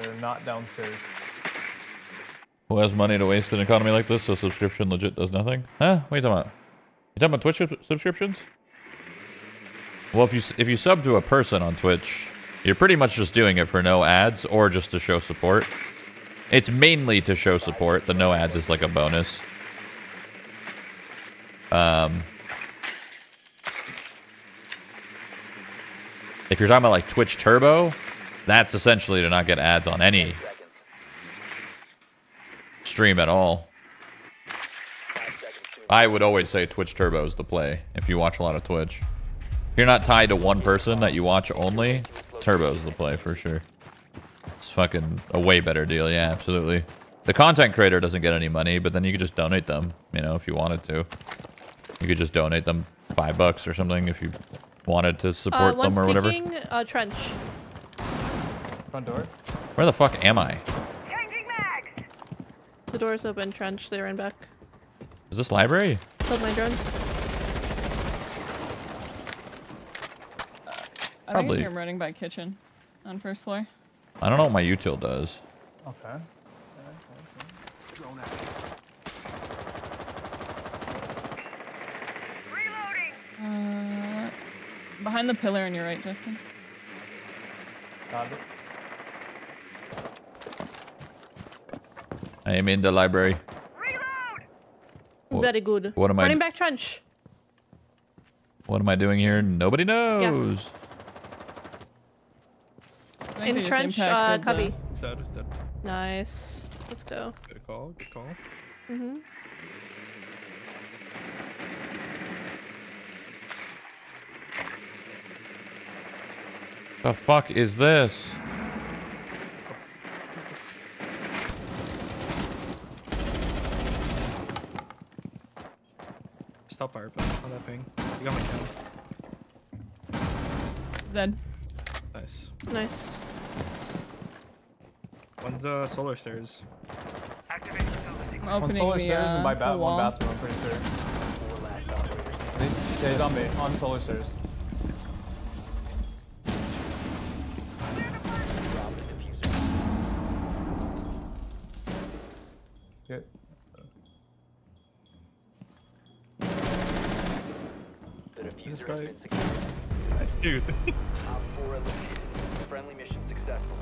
They're not downstairs. Who has money to waste in an economy like this? So subscription legit does nothing. Huh? What are you talking about? You talking about Twitch sub- subscriptions? Well, if you if you sub to a person on Twitch, you're pretty much just doing it for no ads or just to show support. It's mainly to show support. The no ads is like a bonus. Um, if you're talking about like Twitch Turbo, that's essentially to not get ads on any stream at all. I would always say Twitch Turbo is the play if you watch a lot of Twitch. If you're not tied to one person that you watch only, Turbo is the play for sure. It's fucking a way better deal. Yeah, absolutely. The content creator doesn't get any money, but then you could just donate them, you know, if you wanted to. You could just donate them five bucks or something if you wanted to Uh, support one's them or whatever. uh, trench. Front door. Where the fuck am I? The door's open, trench. They ran back. Is this library? Killed my drone. I Probably. think you're running by kitchen on first floor. I don't know what my util does. Okay. Uh, behind the pillar on your right, Justin. Got it. I am in the library. Wha- Very good. what am I Running d- back trench. What am I doing here? Nobody knows. I think In trench, uh, cubby. He's dead, he's dead. Nice. Let's go. Good call, good call. Mm-hmm. The fuck is this? Stop fireplace on that ping. You got my kill. He's dead. Nice. Nice. One's uh, solar stairs. I'm One solar the, stairs uh, and by the ba- one bathroom, I'm pretty sure. They, yeah, he's on me, on solar stairs. Op 4 eliminated. Friendly mission successful.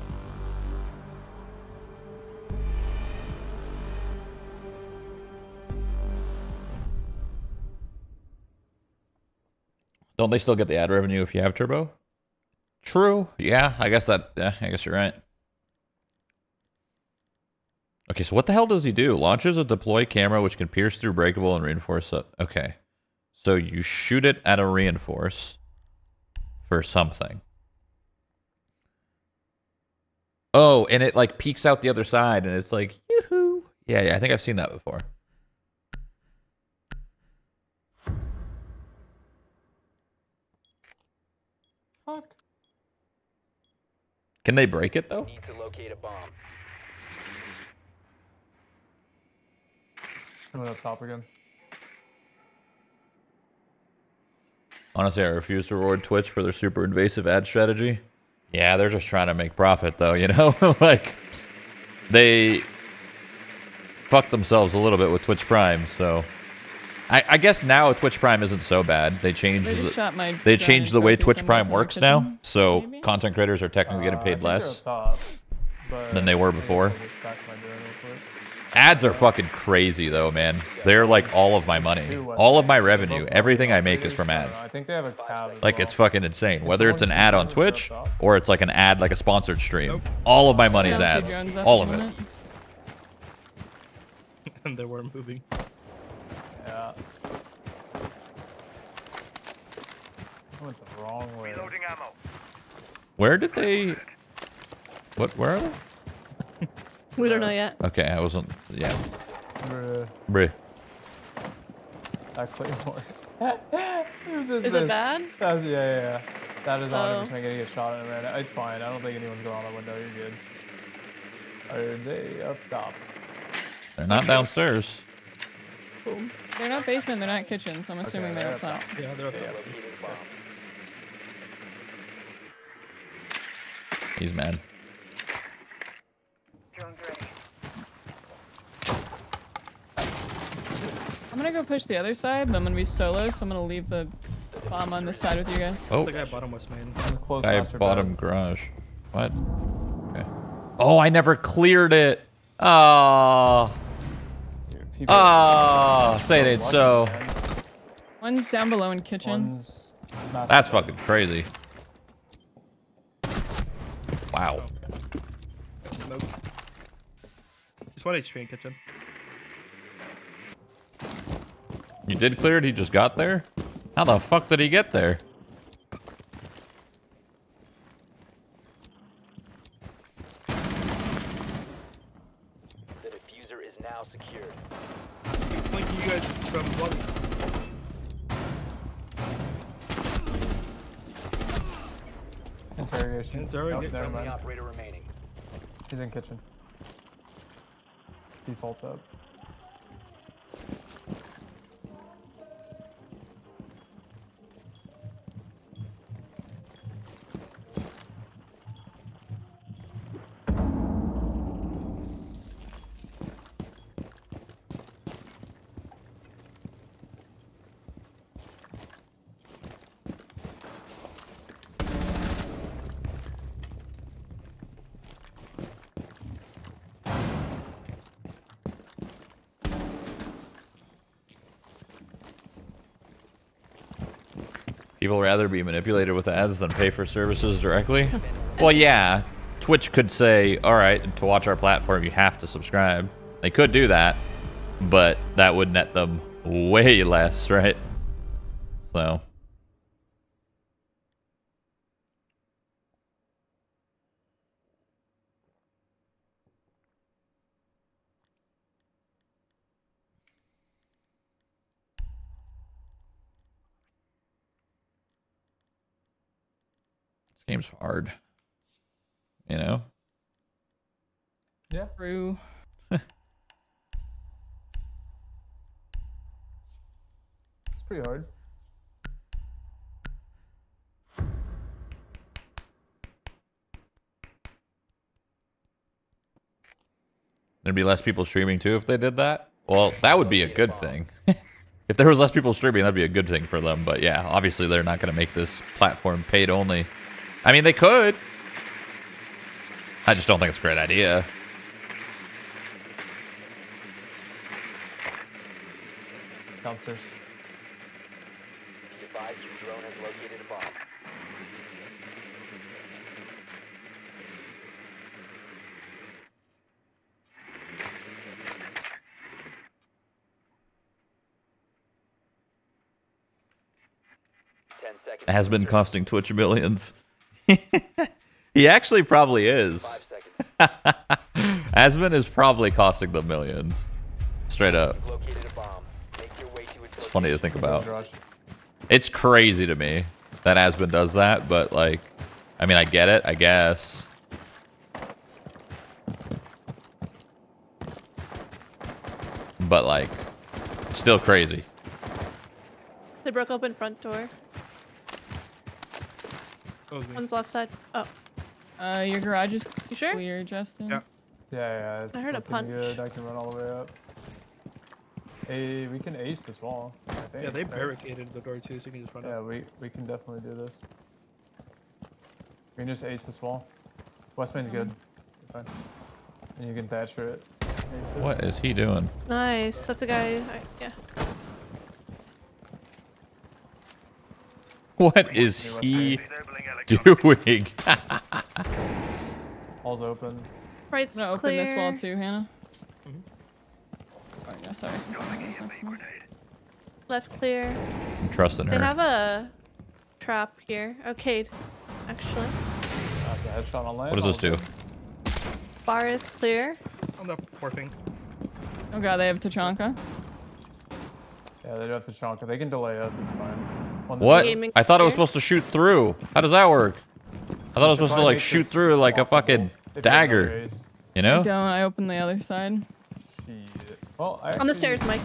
Don't they still get the ad revenue if you have turbo? True. Yeah, I guess that. Yeah, I guess you're right. Okay, so what the hell does he do? Launches a deploy camera which can pierce through breakable and reinforce it. Okay. So you shoot it at a reinforce for something. Oh, and it like peeks out the other side, and it's like yoo-hoo. Yeah, yeah, I think I've seen that before. Fuck. Can they break it though? Need to locate a bomb. Coming up top again. Honestly, I refuse to reward Twitch for their super invasive ad strategy. Yeah, they're just trying to make profit, though, you know? like, they fucked themselves a little bit with Twitch Prime, so. I, I guess now Twitch Prime isn't so bad. They changed They the, shot my they changed the way Twitch Prime in their works now, so maybe? content creators are technically getting Uh, I paid less. top, than they were I guess before. I'll just sack my drone real quick. Ads are fucking crazy, though, man. They're like all of my money. All of my revenue, everything I make is from ads. I think they have a tab. Like it's fucking insane. Whether it's an ad on Twitch or it's like an ad like a sponsored stream. All of my money is ads. All of it. and they weren't moving. Yeah. I went the wrong way. Where did they What where are they? We don't know yet. Okay, I wasn't yeah. Bruh, Bruh. That claymore. Who's this? Is it bad? That's, yeah, yeah, yeah. That is 100% Oh. gonna get shot at right now. It's fine. I don't think anyone's going out the window. You're good. Are they up top? They're not downstairs. Boom. They're not basement, they're not kitchen, so I'm assuming Okay, they're up they're top. up Yeah, they're up Yeah. there. Located a bomb. He's mad. Gonna go push the other side, but I'm gonna be solo, so I'm gonna leave the bomb on this side with you guys. Oh, The guy bottom west main. One's close guy master bottom bed. garage. What? Okay. Oh, I never cleared it. Oh. Dude, people- Oh. Say it ain't so. One's down below in kitchen. One's That's bed. fucking crazy. Wow. Smoke. Just one HP in kitchen. You did clear it? He just got there? How the fuck did he get there? The defuser is now secured. He's flanking you guys from lobby. Interrogation. Oh, Interrogate. Nope, never mind. operator remaining. He's in kitchen. Defaults up. People rather be manipulated with ads than pay for services directly? well, yeah. Twitch could say, all right, to watch our platform, you have to subscribe. They could do that, but that would net them way less, right? So, this game's hard. You know? Yeah. True. It's pretty hard. There'd be less people streaming too if they did that. Well, that would be a good thing. if there was less people streaming, that'd be a good thing for them. But yeah, obviously they're not going to make this platform paid only. I mean, they could. I just don't think it's a great idea. Has been costing Twitch millions. he actually probably is. Seconds. Is probably costing them millions. Straight up. You've located a bomb. Make your way to its It's funny to think about. It's crazy to me that Asmon does that, but like, I mean, I get it, I guess. But like, still crazy. They broke open front door. That. One's left side. Oh, Uh, your garage is you sure? clear, Justin. Yeah. Yeah, yeah. It's I heard a looking punch. Good. I can run all the way up. Hey, we can ace this wall. I think, Yeah, they right? barricaded the door too, so you can just run Yeah, up. we we can definitely do this. We can just ace this wall. West main's mm-hmm. good. You're fine. And you can thatcher it. Ace it. What is he doing? Nice. That's a guy. I, yeah. What is he doing? Wall's open. Right's I'm open clear. this wall too, Hannah. No, sorry. There's next to me. Left clear. I'm trusting They her. have a trap here. Arcade, actually. That's a headshot on land. What does this do? good. Bar is clear. On the warping. Oh god, they have Tachanka. Yeah, they do have to chonk. They can delay us. It's fine. One What? I thought it was supposed to shoot through. How does that work? I thought it was supposed to like shoot through like a fucking dagger. You I know? don't. I opened the other side. Shit. Well, I On the actually- stairs, Mike.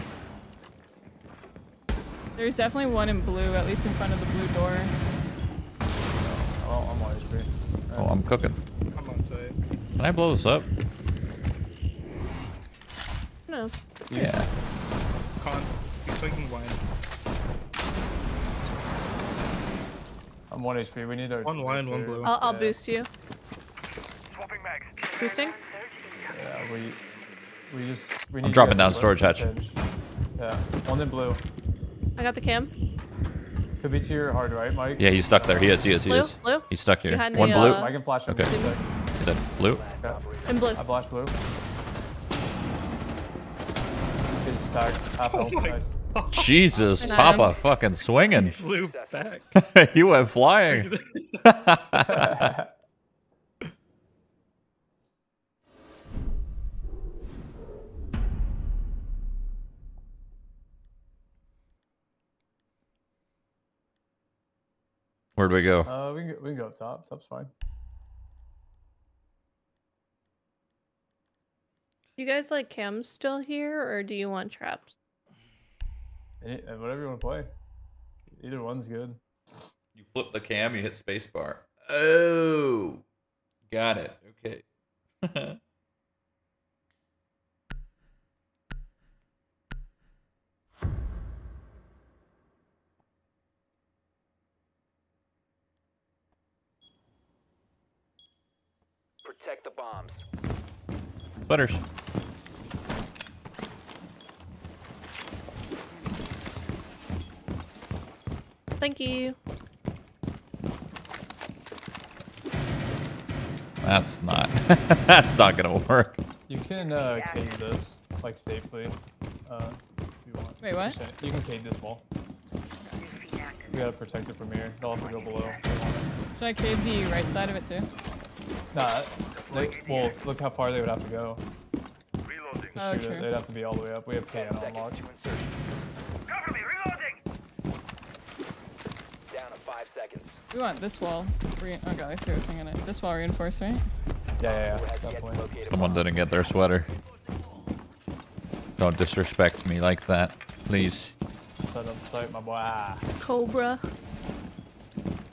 There's definitely one in blue, at least in front of the blue door. Oh, I'm always free. Oh, I'm cooking. I'm on site. Can I blow this up? No. Yeah. Con. He's swinging wine. I'm one HP. We need our. One teammates wine, one blue. I'll, I'll Yeah. boost you. Boosting? Yeah, we we just we I'm need dropping down storage hatch. the. Yeah, one in blue. I got the cam. Could be to your hard right, Mike. Yeah, he's stuck there. He is. He is. He Blue? is. Blue? He's stuck here. Behind One the, blue. uh, I can flash him. Okay. in a sec. Is that blue? Okay. In blue. I flash blue. He's stacked. Half Oh health. my Nice. Jesus, Nice. Papa, fucking swinging. He Flew back. he went flying. Where'd we go? uh, we can go, we can go up top. Top's fine. You guys like cams still here, or do you want traps? Any, whatever you want to play. Either one's good. You flip the cam, you hit spacebar. Oh, got it. Okay. bombs. Butters. Thank you. That's not. that's not gonna work. You can uh, cade this like safely. Uh, if you want. Wait, what? Just- You can cade this wall. We gotta protect it from here. They'll have to go below. if they want it. Should I cave the right side of it too? Nah, they, well, look how far they would have to go. to Oh, shoot it. true. They'd have to be all the way up. We have KN Seconds unlocked. to insertion. Down to five seconds. We want this wall. Re- oh god, I threw a thing in it. This wall reinforced, right? Yeah, yeah, yeah. Four has yet to Definitely. locate a Someone didn't get their sweater. Don't disrespect me like that, please. Set up sight, my boy. Ah. Cobra.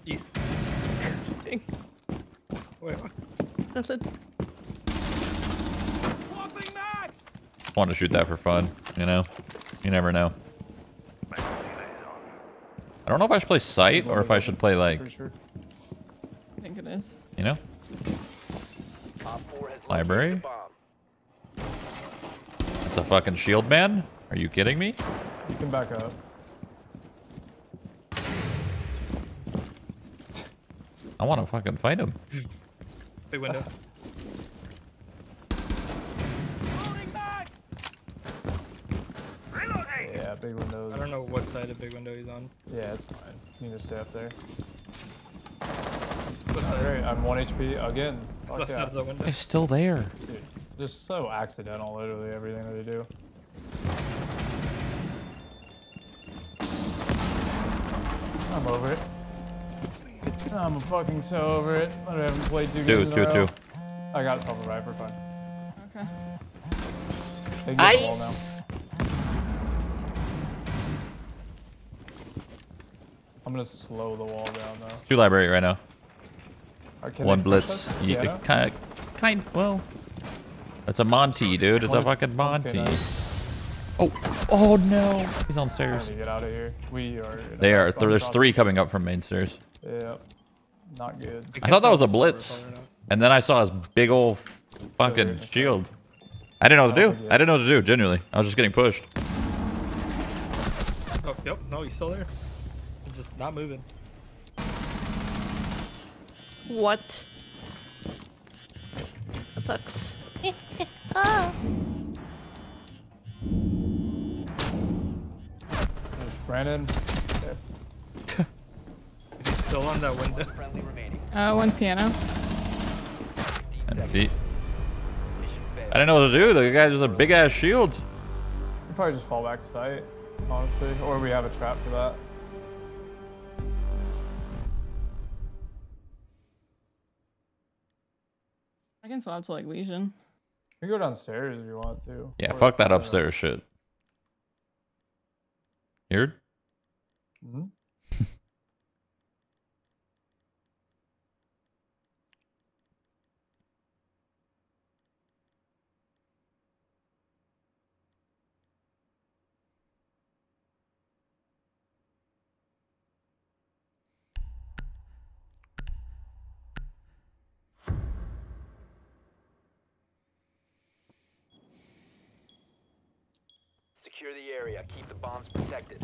East. Thing. Wait, what? Nothing. Want to shoot that for fun, you know? You never know. I don't know if I should play sight or if I should play like, I think it is. you know? Op four has located Library? It's a fucking shield man? Are you kidding me? You can back up. I want to fucking fight him. Big window. Yeah, big windows. I don't know what side of big window he's on. Yeah, it's fine. You can just stay up there. Left side. Alright, I'm 1 HP again. Fuck Left side of the window. He's still there. Dude, just so accidental, literally everything that they do. I'm over it. I'm fucking so over it. I haven't played two Two, games in a two, row. two. I got self revive, we're fine. Okay. They can get the wall now. I'm gonna slow the wall down though. Two library right now. Or can One blitz. us? You Yeah. kind of, kind. Well, that's a Monty, dude. It's a fucking Monty. K9. Oh, oh no! He's on Time stairs. to get out of here. We are. in They are. spot. There's three coming up from main stairs. Yeah. Not good. I thought that was a can't tell if blitz. it's over or not. And then I saw his big old fucking Really? shield. I didn't know what to don't do. think I didn't know what to do. Genuinely, I was just getting pushed. Oh, yep. No, he's still there. He's just not moving. What? That sucks. ah. There's Brandon. Okay. He's still on that window. Friendly remaining. Uh, one piano. And see, I failed. didn't know what to do. The guy just a big ass shield. We probably just fall back to site, honestly. Or we have a trap for that. I can swap to like Legion. We can go downstairs if you want to. Yeah, Or- fuck that I know. upstairs shit. Here? Mhm. Secure the area. Keep the bombs protected.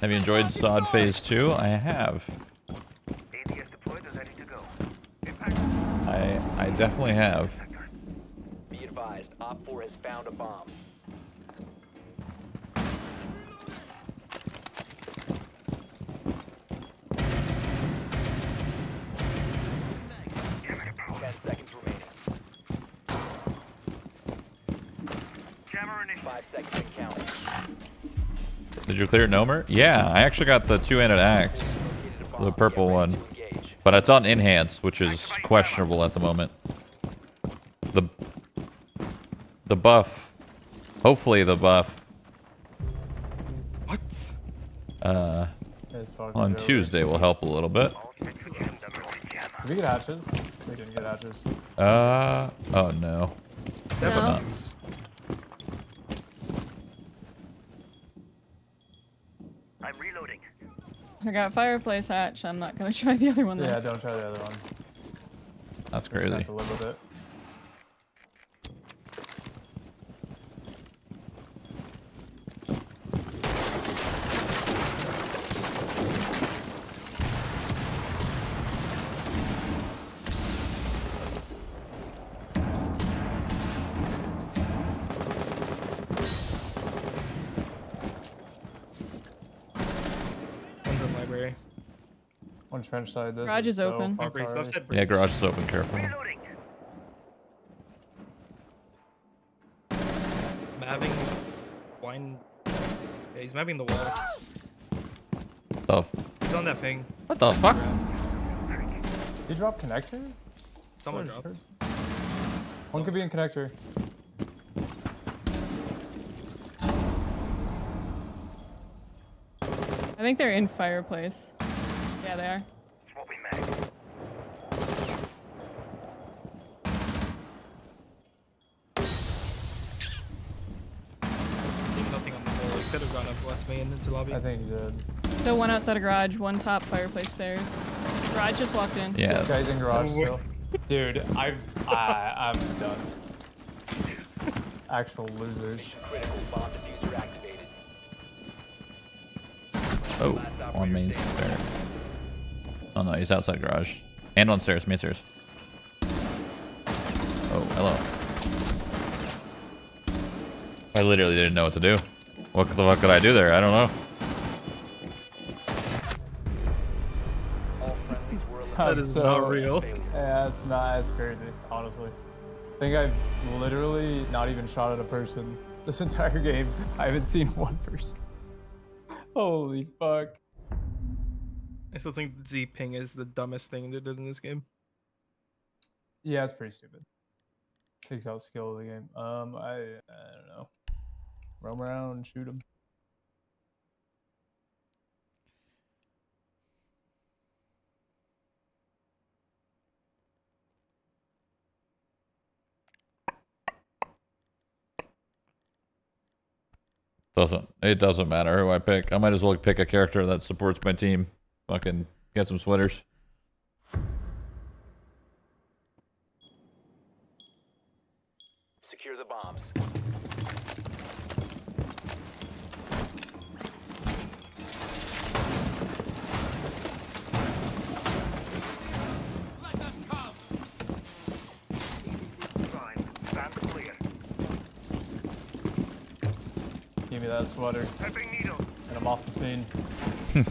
Have you enjoyed Sod Phase 2? I have. I I definitely have. Be advised, Op 4 has found a bomb. Did you clear Gnomer? Yeah, I actually got the two-handed axe, Located a bomb. the purple one, but it's on enhance, which is questionable at the moment. The the buff, hopefully the buff What? Uh, on. Tuesday will help a little bit. Did we get hatches? We didn't get hatches. Uh oh no. That No. bombs. I got fireplace hatch. I'm not gonna try the other one though. Yeah, don't try the other one. That's Just have crazy. One trench side. This Garage is so open. fucked Library. So already. said Yeah, garage is open. Careful. Mapping wine. Yeah, he's mapping the wall. The f- He's on that ping. what the fuck? He dropped connector? Someone dropped. hers? One could be in connector. I think they're in fireplace. Yeah, they are. Seeing nothing on the wall. He could have gone up west main into lobby. I think he did. So one outside of garage, one top fireplace stairs. Garage just walked in. Yeah. This guy's in garage still. Dude, I've, I, I'm done. Actual losers. Mission critical. Bomb defuser activated. Oh, on main stair. Oh no, he's outside garage. And on stairs, main stairs. Oh, hello. I literally didn't know what to do. What the fuck could I do there? I don't know. All friendlies were eliminated. That is So- not real. Yeah, it's not as crazy, honestly. I think I've literally not even shot at a person this entire game. I haven't seen one person. Holy fuck. I still think Z ping is the dumbest thing they did in this game. Yeah, it's pretty stupid. Takes out skill of the game. Um, I, I don't know. Roam around, shoot him. Doesn't it doesn't matter who I pick. I might as well pick a character that supports my team. Fucking get some sweaters. Secure the bombs. Give me that sweater. And I'm off the scene.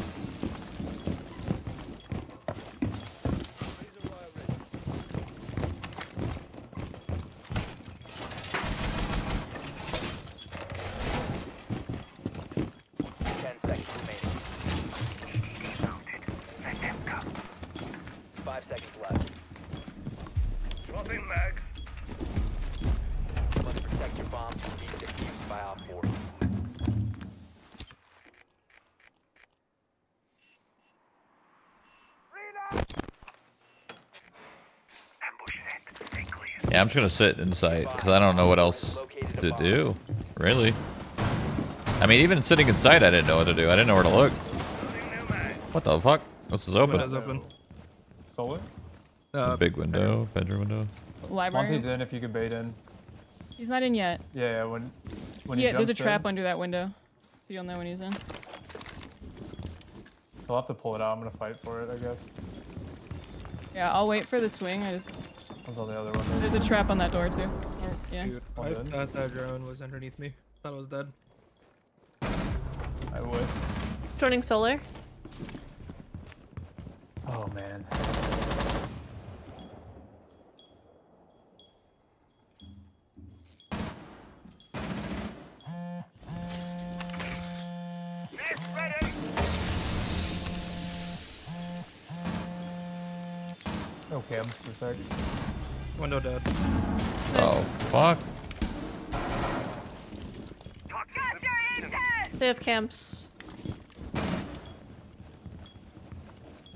Ten seconds remaining. Five seconds left. You must protect your bombs from being defused by Op 4. Yeah, I'm just gonna sit inside because I don't know what else to do. Really. I mean, even sitting inside, I didn't know what to do. I didn't know where to look. What the fuck? This is open. Window's open. Solar? Uh, Big window, bedroom window. Library. Monty's in if you can bait in. He's not in yet. Yeah, yeah, when when yeah, he there's a trap in, under that window. So you'll know when he's in. he'll have to pull it out. I'm gonna fight for it, I guess. Yeah, I'll wait for the swing. I just What's all the other windows? there's a trap on that door too. Or, yeah. Dude, I dead. thought that drone was underneath me. Thought it was dead. I would. Joining solar. Oh man. No cams for a sec. Window dead. Oh, fuck. They have camps.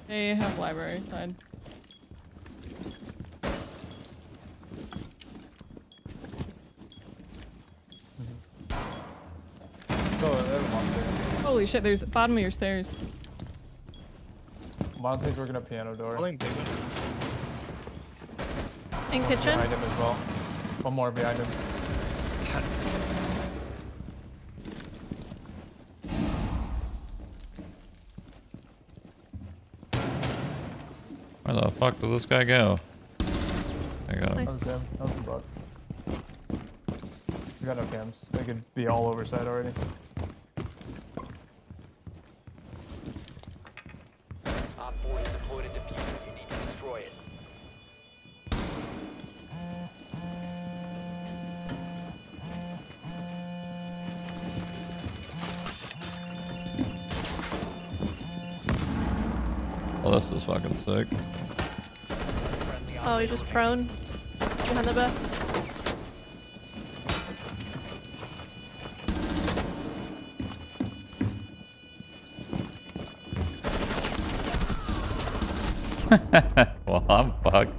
They have library side. So they have a Monty. Holy shit! There's bottom of your stairs. Monty's working a piano door. Pulling big. In kitchen. Behind him as well. One more behind him. Where the fuck does this guy go? I got him. That was him. That was the buck. We got no cams. They could be all over side already. Prone. Behind the bus. well, I'm fucked.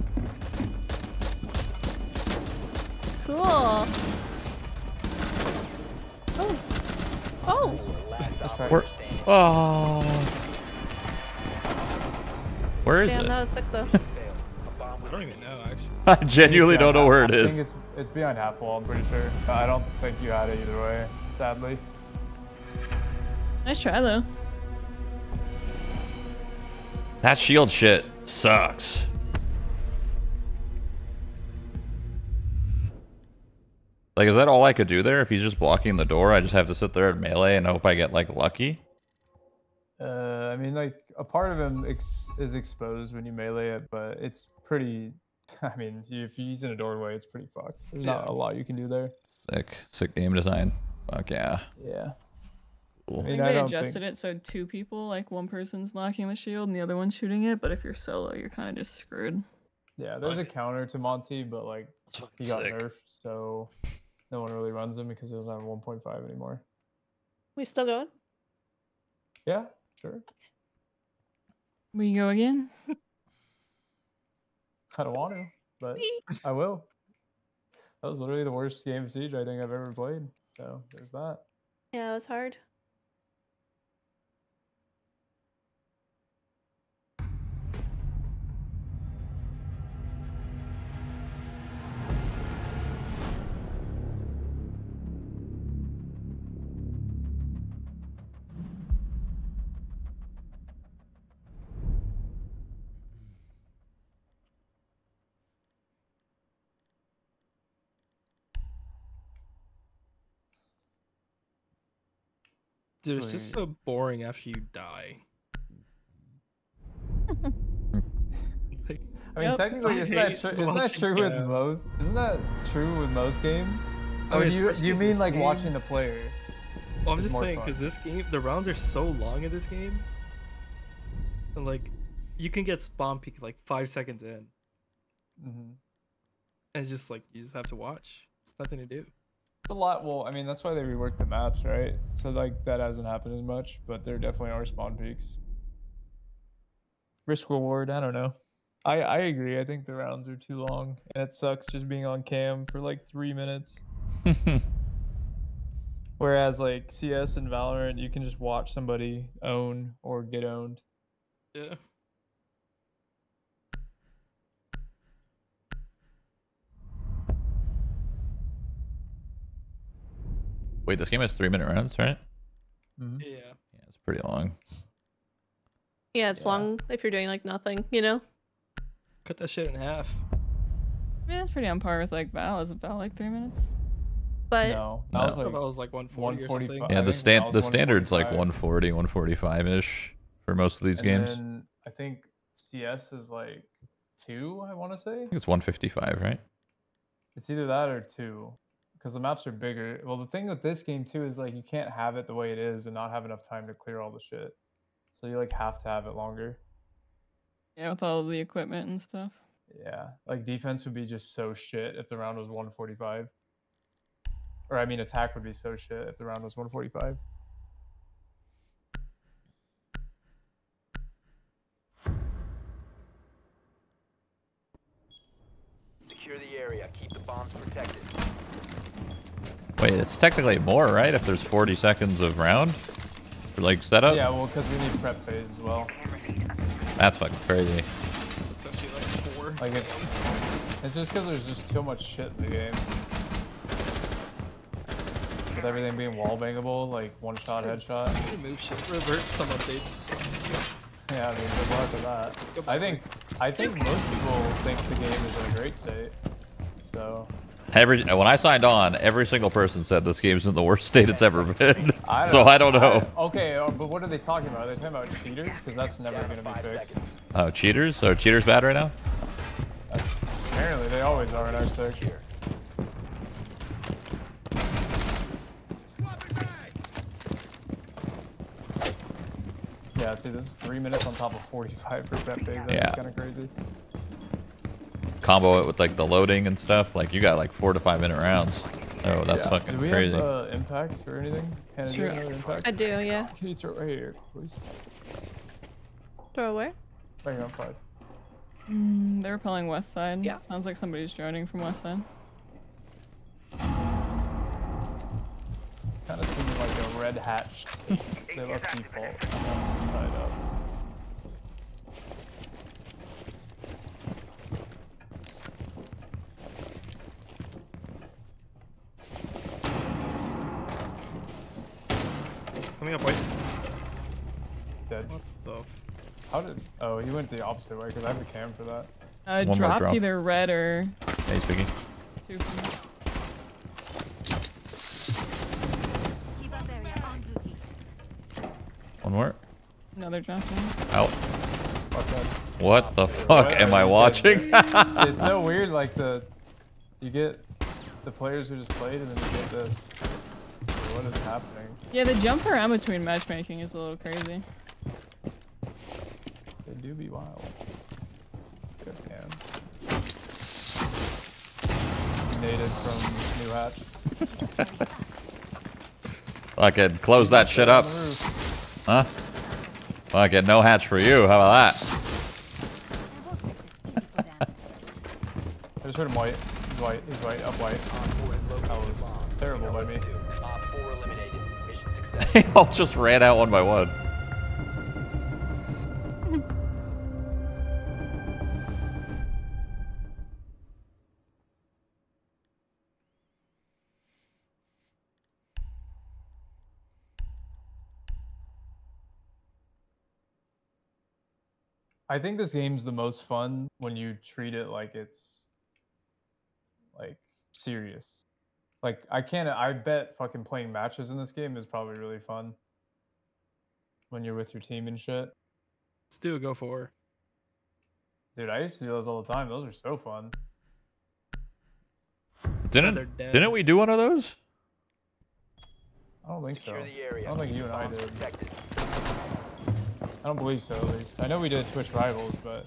Cool. Oh. Oh. Where? Oh. Where is Damn, it? that was sick though. don't even know actually. I genuinely don't know where it I think it's it's behind half wall. I'm pretty sure. I don't think you had it either way. Sadly. Nice try though. That shield shit sucks. Like, is that all I could do there? If he's just blocking the door, I just have to sit there at melee and hope I get, like, lucky? Uh, I mean, like a part of him ex- is exposed when you melee it, but it's pretty. I mean, if he's in a doorway, it's pretty fucked. There's not a lot you can do there. Sick. Sick game design. Fuck yeah. Yeah. Cool. I mean, think I they adjusted think- it so two people, like one person's knocking the shield and the other one's shooting it. But if you're solo, you're kind of just screwed. Yeah, there's a counter to Monty, but like he got sick. nerfed, so no one really runs him because he doesn't have 1.5 anymore. We still going? Yeah, sure. We go again. I don't want to, but I will. That was literally the worst game of Siege I think I've ever played. So there's that. Yeah, it was hard. Dude, it's just so boring after you die. Like, I mean, Yep. technically, I isn't that hate true? Isn't that watching true with most? Isn't that true with most games? Oh, Or do you you mean like game. watching the player? well, I'm just saying because this game, the rounds are so long in this game, and like, you can get spawn peek like five seconds in, hmm and it's just like you just have to watch. It's nothing to do. It's a lot. Well, I mean, that's why they reworked the maps, right? So like that hasn't happened as much, but there definitely are spawn peaks. Risk reward, I don't know. I I agree. I think the rounds are too long, and it sucks just being on cam for like three minutes. Whereas like CS and Valorant, you can just watch somebody own or get owned Yeah. Wait, this game has three minute rounds, right? Mhm. Yeah. Yeah, it's pretty long. Yeah, it's Yeah. long if you're doing like nothing, you know? Cut that shit in half. Yeah, that's pretty on par with like Val. Is it Val like three minutes? But No, that No. was I thought like it was like 140 or something. 145. Yeah, the think stand the standard's like 145. 140, 145 ish for most of these and games. I then I think CS is like two. I want to say I think it's 155, right? it's either that or two, because the maps are bigger. Well, the thing with this game too is like you can't have it the way it is and not have enough time to clear all the shit. So you like have to have it longer. Yeah, with all of the equipment and stuff. Yeah, like defense would be just so shit if the round was 145. Or I mean, attack would be so shit if the round was 145. Wait, it's technically more, right? If there's 40 seconds of round for like setup. Yeah, well, because we need prep phase as well. That's fucking crazy. It's actually like four. Like it, it's just because there's just so much shit in the game. With everything being wall bangable, like one shot headshot. Remove shit. Revert some updates. Yeah, I mean, good luck with that. I think, I think most people think the game is in a great state. So Every when I signed on, every single person said this game's in the worst state it's ever been. I so I don't know. okay, uh, but what are they talking about? Are they talking about cheaters? Because that's never Down to gonna be fixed. seconds. Oh, cheaters? Are cheaters bad right now? Apparently, they always are in R6. Yeah, see, this is three minutes on top of 45 for prep phase. That's Yeah. kind of crazy. Combo it with like the loading and stuff. Like you got like four to five minute rounds. Oh, that's Yeah. fucking Do we crazy. have uh, impacts or anything? Hannah, do you have Sure. another impact? I do, yeah. Can you throw it right here, please? Throw away. Right here on five. Mm, they're repelling west side. Yeah. Sounds like somebody's joining from west side. It's kind of seeming like a red hatch. take. they left default. and then Side up. Coming up, wait. Dead. What the? F- How did? Oh, he went the opposite way because I have a cam for that. Uh, One dropped drop. either red or Hey, speaking. two from One more. another dropping. Out. What the fuck What am I watching? it's so weird. Like the, you get the players who just played, and then you get this. What is happening? Yeah, the jump around between matchmaking is a little crazy. They do be wild. Good cam. Native from New Hatch. Fucking close that shit up. On the roof. Huh? Fucking no hatch for you. How about that? I just heard him white. He's white. He's white. Up white. That was terrible by me. They all just ran out one by one. I think this game's the most fun when you treat it like it's like serious. Like I can't I bet fucking playing matches in this game is probably really fun. When you're with your team and shit. Let's do a go for. Dude, I used to do those all the time. Those are so fun. Didn't they're didn't we do one of those? I don't think so. Secure the area. I don't think you and I did. protected. I don't believe so, at least. I know we did Twitch Rivals, but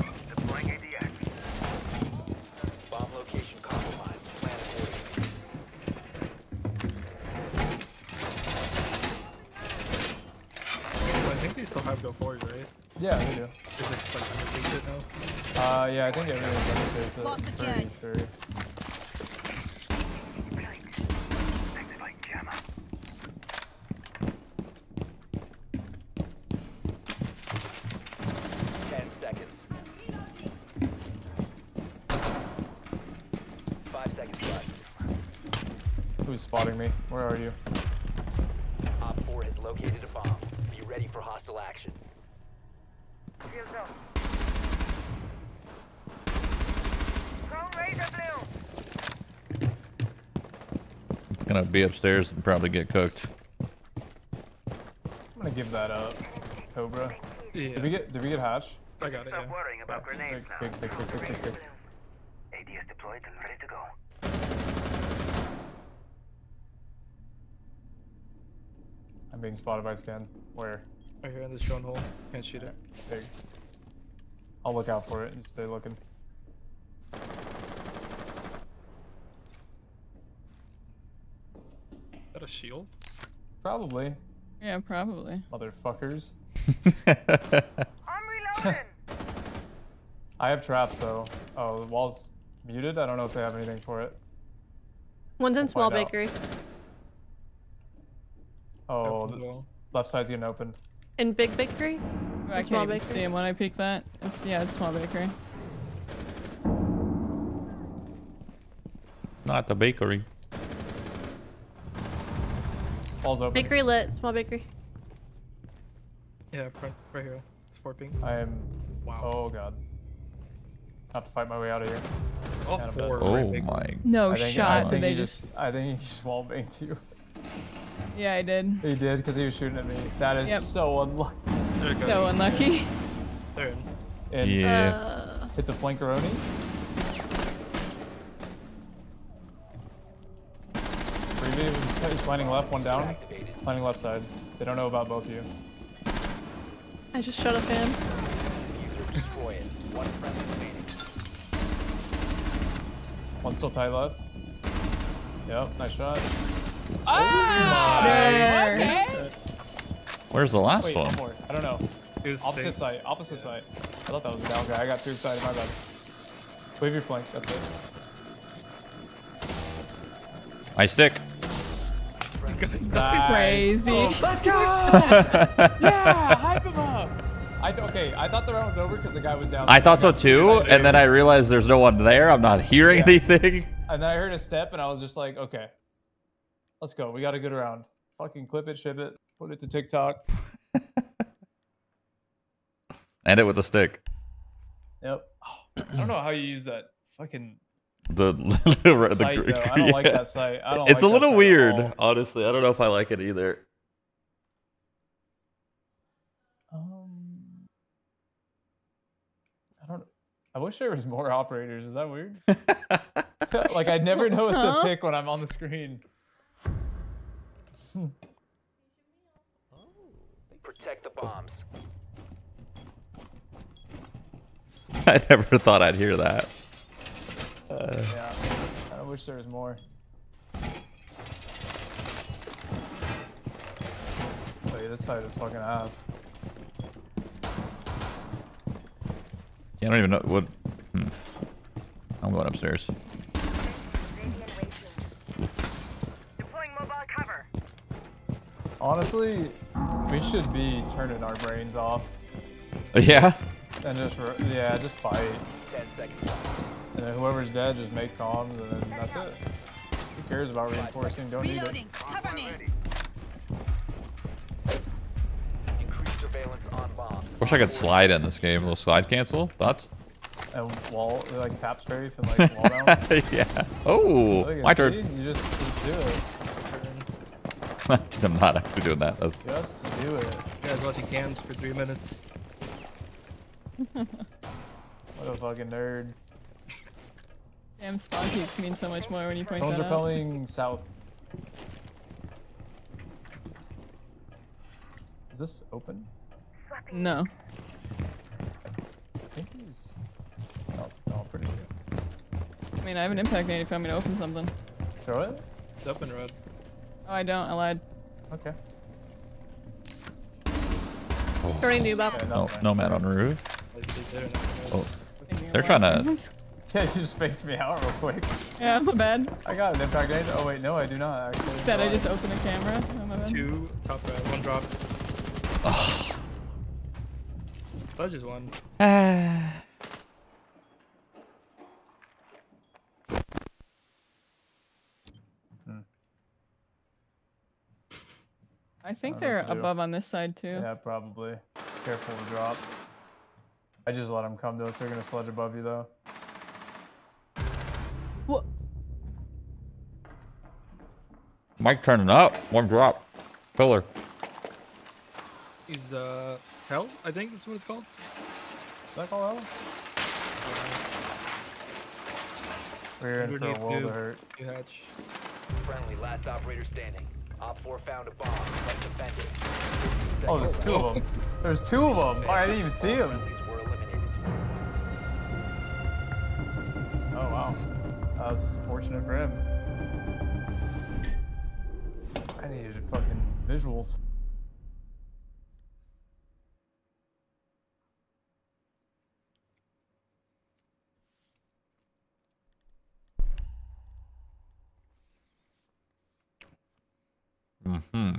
still have go fours, right? Yeah, we do. Is it like it now? Uh, yeah, I think everyone's limited, uh, so Lost 30, 30. Who's spotting me? Where are you? Op 4 has located a bomb. Be ready for hostile action. Gonna be upstairs and probably get cooked. I'm gonna give that up. Cobra. Yeah, Did we get did we get hatch? I got it. Stop Yeah. worrying about grenades Big, now. big, big, big, big, big, big. AD is deployed and ready to go. I'm being spotted by scan. Where? Right here in this drone hole. Can't shoot it. Big. I'll look out for it and stay looking. Is that a shield? Probably. Yeah, probably. Motherfuckers. I'm reloading! I have traps though. Oh, the wall's muted. I don't know if they have anything for it. One's in We'll small bakery. out. Bakery. Oh, Open the the wall. left side's getting opened. In big bakery? I small can't bakery? see him when I peek that. It's yeah, it's small bakery. Not the bakery. Wall's open. Bakery lit. Small bakery. Yeah, right, right here. It's 4 ping. I am. Wow. Oh god. I have to fight my way out of here. All and I'm four. dead. Oh right big. my. No I think, shot. I did they just... just. I think he just wall banged you. Yeah, I did. He did because he was shooting at me. That is Yep. so unlucky. They're good. So unlucky. They're in. And Yeah. Uh, hit the flankeroni. Preview, he's planning left, one down. Activated. Planning left side. They don't know about both of you. I just shot a fan. User destroy it. One. One still tight left. Yep, nice shot. Ah! There. Where's the last Wait, one? one more. I don't know. He was Opposite safe. side, opposite side. I thought that was a down guy. I got too excited, my bad. Wave your flank, that's it. I stick. Nice. Crazy. Oh, let's go! yeah, hype him up. I th- okay, I thought the round was over because the guy was down. I thought so too, and then I realized there's no one there. I'm not hearing Yeah. anything. And then I heard a step, and I was just like, okay, let's go. We got a good round. Fucking clip it, ship it, put it to TikTok. End it with a stick. Yep. I don't know how you use that fucking The the, the site gr- though. I don't like that site. I don't. It's like a little weird, honestly. I don't know if I like it either. Um, I don't. I wish there was more operators. Is that weird? like I never know what to pick when I'm on the screen. Protect the bombs. I never thought I'd hear that. Uh, Yeah. I wish there was more. Yeah, this side is fucking ass. yeah, I don't even know what. Hmm. I'm going upstairs. Honestly, we should be turning our brains off Yeah. and just yeah, just fight. Ten seconds. And then whoever's dead, just make comms, and then that's it. Who cares about reinforcing? Don't need it. Cover me. Increase surveillance on bombs. Wish I could slide in this game. A little slide cancel. Thoughts? And wall, like tap strafe and like wall bounce. yeah. Oh, my see? turn. You just, just do it. I'm not actually doing that. That's Just do it. You guys watching cams for three minutes. What a fucking nerd. Damn, spawn peaks mean so much more when you point Someone's that out. repelling south. Is this open? No. I think he's south. No, pretty good. I mean, I have an impact grenade if you want me to open something. Throw it? It's up and red. Oh, I don't. I lied. Okay. Oh. Throwing noob up. Yeah, no, man. no man on roof. Like, it's there, not red. Oh, They're trying to- Yeah, you just faked me out real quick. Yeah, my bad. I got an impact grenade. Oh wait, no, I do not actually. Instead, I just opened the camera. Oh, my bad. Two top red, one drop. Oh. Fudge is one. I ah. Think Oh, they're that's a do. above on this side too. Yeah, probably. Careful to drop. I just let them come to us. They're gonna sledge above you though. What? Mike turning up. One drop. Pillar. He's uh hell, I think is what it's called. Is that called hell? We're in for a world of hurt. You hatch. Friendly, last operator standing. Op 4 found a bomb. Let's defend it. Oh, there's two of them. There's two of them. Oh, I didn't even see them. friendlies were eliminated. Oh wow, that was fortunate for him. I needed fucking visuals. Mm-hmm.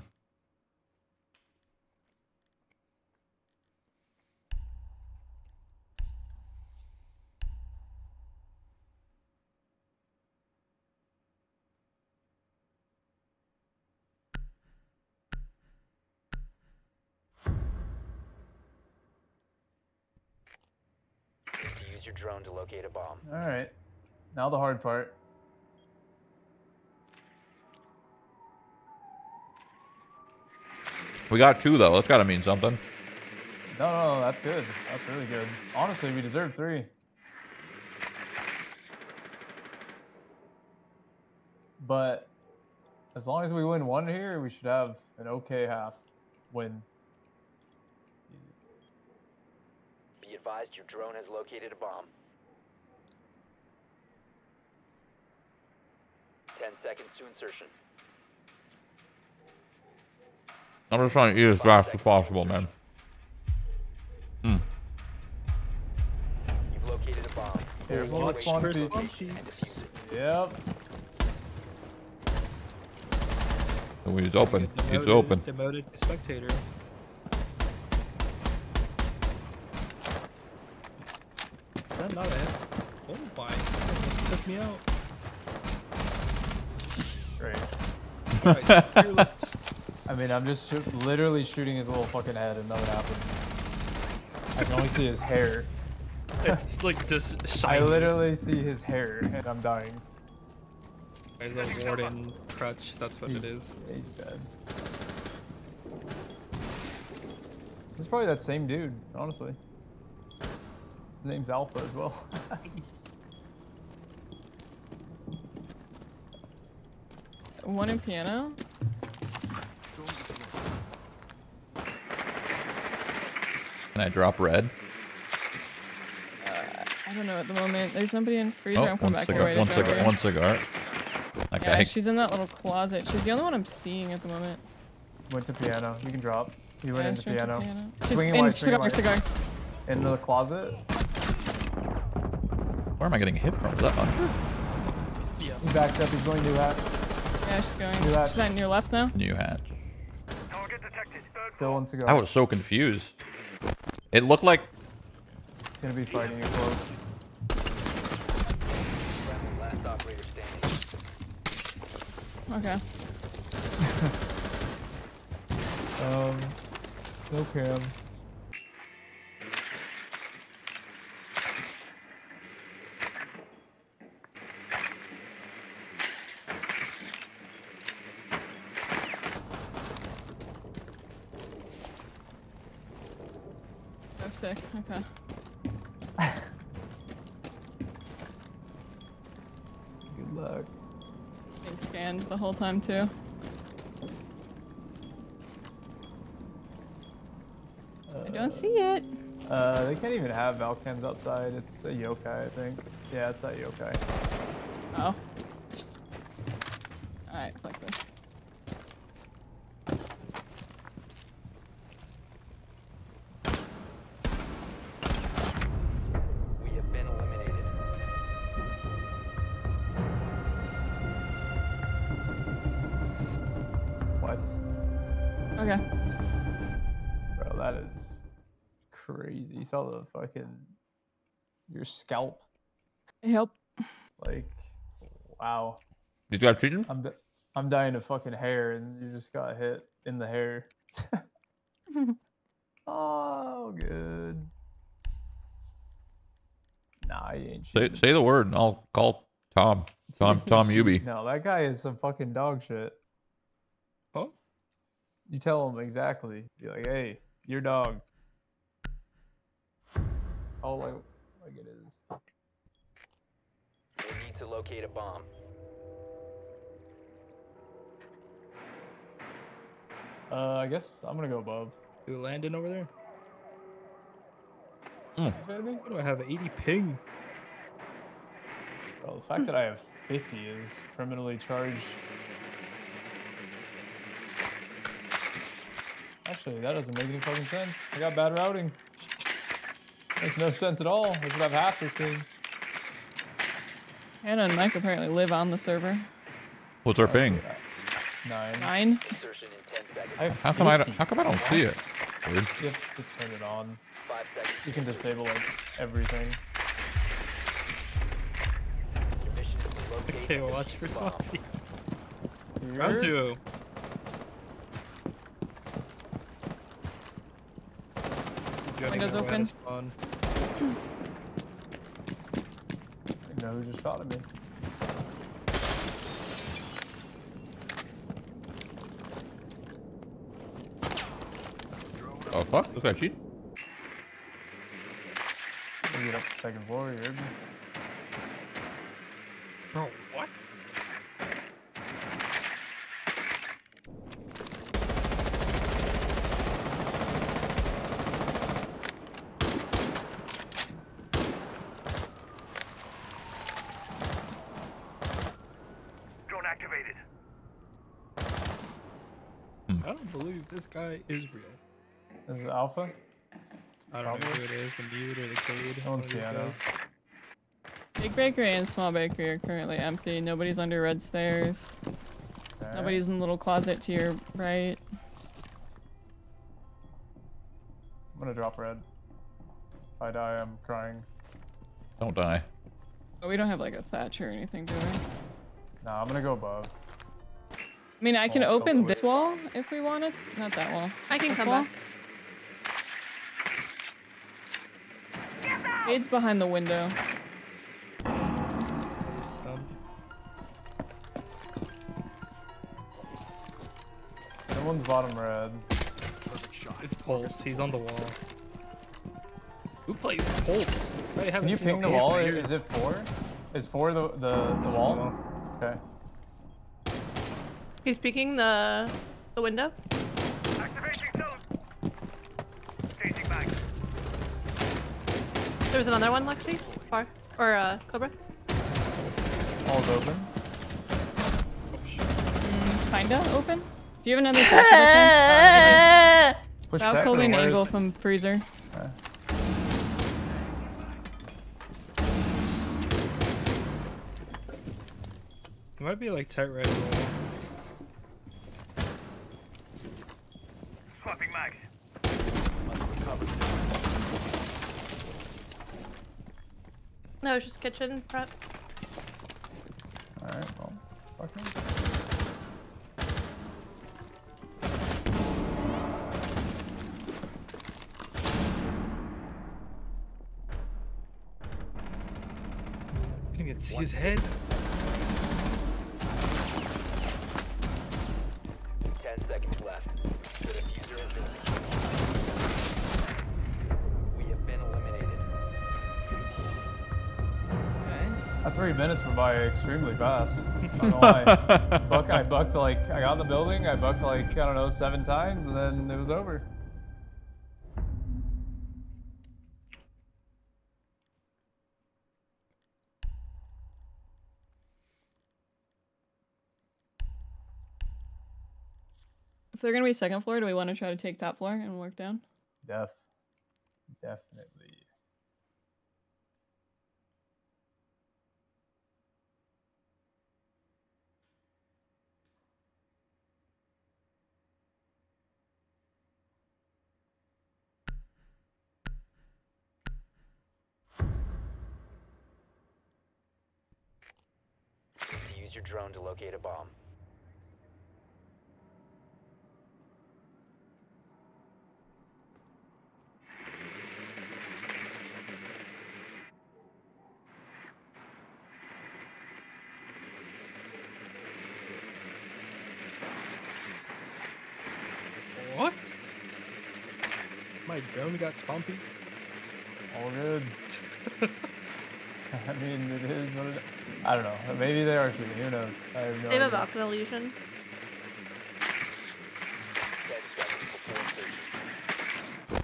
To use your drone to locate a bomb. All right, now the hard part. We got two though. That's gotta mean something. No, no, no, that's good. That's really good. Honestly, we deserve three. But as long as we win one here, we should have an okay half win. Be advised your drone has located a bomb. 10 seconds to insertion. I'm just trying to eat as fast as possible, man. Mm. You've located a bomb. Careful Watch with spawn the peeks. bomb cheeks? Yep. Oh, he's open. He's open. Demoted spectator. Is that not a? Oh my! That took me out. Great. Guys. I mean, I'm just shoot, literally shooting his little fucking head and nothing happens. I can only see his hair. it's like just I literally see his hair and I'm dying. Right, the warden crutch. That's what He's, it is. He's dead. This is probably that same dude, honestly. His name's Alpha as well. One in piano. Can I drop red? Uh, I don't know at the moment. There's nobody in freezer. Oh, I'm coming one back your way. cigar. One cigar. One cigar. That Yeah, she's in that little closet. She's the only one I'm seeing at the moment. went to piano. You can drop. He went Yeah, into she went to piano. She's Swinging in white, cigar, swinging white. cigar. Into the closet. Where am I getting hit from? Is that under? Yeah. He backed up. He's going to hat. Yeah, she's going. Do that. She's on your left now. New hatch. Target detected. Third Still one cigar. I was so confused. It looked like gonna be fighting you close. Friendly, last operator standing. Okay. Um, no cam. Oh, sick. Okay. Good luck. Being scanned the whole time too. I don't see it. Uh, they can't even have Valcams outside. It's a yokai, I think. Yeah, it's that yokai. Oh. Saw the fucking your scalp. Help. Like, wow. did you guys treat him? I'm de- I'm dying of fucking hair, and you just got hit in the hair. oh, good. Nah, you ain't Say, say the word and I'll call Tom. Tom Tom Uby. No, that guy is some fucking dog shit. Oh, You tell him exactly. Be like, hey, your dog. Oh, like, like it is. You need to locate a bomb. Uh, I guess I'm gonna go above. do Landon over there? You kidding me? What do I have? 80 ping. Well, the fact that I have 50 is criminally charged. Actually, that doesn't make any fucking sense. I got bad routing. Makes no sense at all. I should have half this ping. Hannah and Mike apparently live on the server. What's our ping? Nine. Nine. Insertion in 10 seconds. I How come I don't how come I don't see it? Weird. You have to turn it on. You can disable like everything. Your mission is to locate Okay, watch for defuse swappies. Round two. Gunning Windows our way out of open. I know who just shot at me. Oh fuck, this guy cheat? You get up to second floor, you heard me? Bro, what? Drone activated. I don't believe this is real. This is Alpha. I don't know who it is, the mute or the Kaid. That one one's of these piano. Big bakery and small bakery are currently empty. Nobody's under red stairs. Okay. Nobody's in the little closet to your right. I'm gonna drop red. If I die, I'm crying. Don't die. But we don't have like a thatch or anything, do we? Nah, I'm gonna go above. I mean, I can Oh, open for this wall if we want us. Not that wall. I can This come wall? back. Kaid's behind the window. He's stunned. That one's bottom red. It's Pulse. He's on the wall. Who plays Pulse? Can you ping the wall? in I- years. Is it four? Is four the the, This the is wall? Okay. He's peeking the the window. Activating zone. Changing back. There was another one, Lexi. Far or uh, Cobra. All's open. Kinda open. Do you have another thatch? by chance? Push Val's back, holding an where's- angle from freezer. Okay. It might be like tight right on the wall. Swapping mags. No, it's just kitchen prep. All right. Well, fuck him. I can see his head. Minutes went by extremely fast. Not gonna lie. Buck, I bucked like I got in the building. I bucked like I don't know seven times, and then it was over. If they're gonna be second floor, do we want to try to take top floor and work down? Def, definitely. To use your drone to locate a bomb. What? My drone got spompy. All good. I mean, it is what it. I don't know. Maybe they are shooting. Who knows? I have no They have a idea. Valkyrie illusion. Ten seconds before insertion.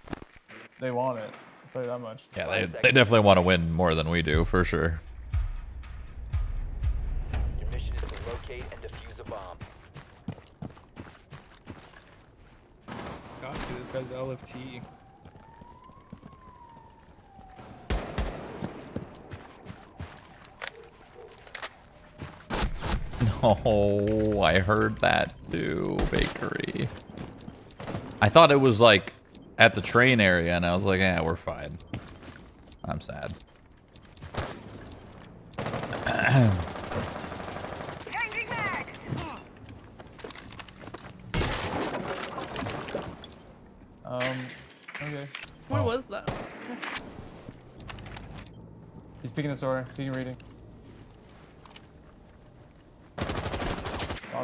They want it. I'll tell you that much. Yeah, they, they definitely want to win more than we do, for sure. Your mission is to locate and defuse a bomb. It's got to. This guy's LFT. Oh, I heard that too, bakery. I thought it was like at the train area, and I was like, yeah, we're fine. I'm sad. Changing mag! Um. Okay. Where Oh. was that? He's picking the store. picking reading.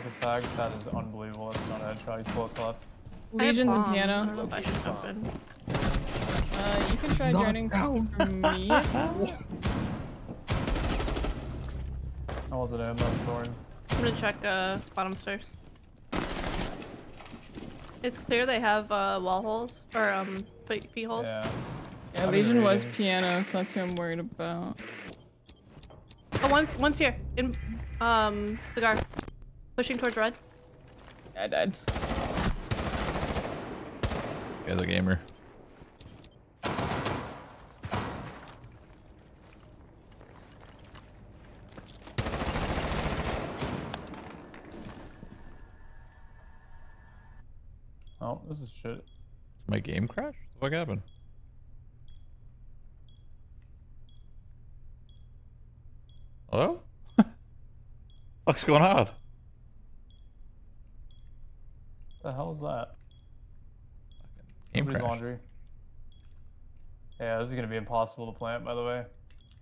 Marcus tag. That is unbelievable. That's not a headshot. He's close left. Lesion's and bomb. I don't piano. know if I should jump in. Uh, you can try not joining down. from me. That wasn't him. That was Thorn. I'm gonna check uh, bottom stairs. It's clear they have uh, wall holes or um feet, feet holes. Yeah. Yeah, Legion was reading. piano, so that's who I'm worried about. Oh, one's one's here in um cigar, pushing towards red. I died. Guy's a gamer. Oh, this is shit. My game crashed? What happened? Hello? What's going on? The hell is that? Game Nobody's laundry. Yeah, this is gonna be impossible to plant. By the way,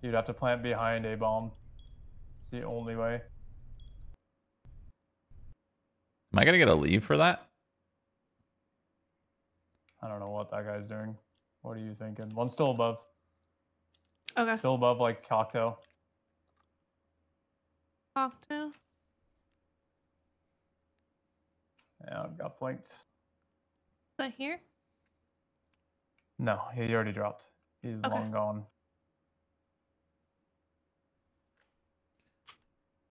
you'd have to plant behind a bomb. It's the only way. Am I gonna get a leave for that? I don't know what that guy's doing. What are you thinking? One's still above. Okay. Still above, like cocktail. Cocktail. Yeah, I've got flanked. Is that here? No, he already dropped. He's Okay. long gone.